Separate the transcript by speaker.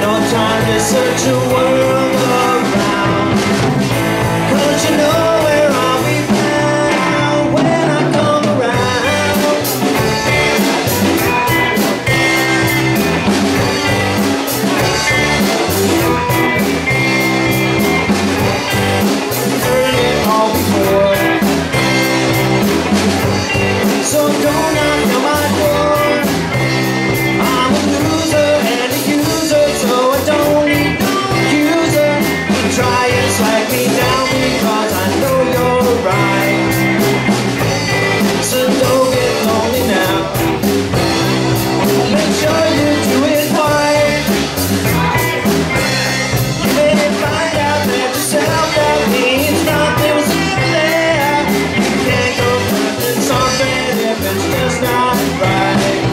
Speaker 1: No time to search away just like me down because I know you're right. So don't get lonely now. Make sure you do it right. You may find out that yourself that means nothing was there. Can't go something if it's just not right.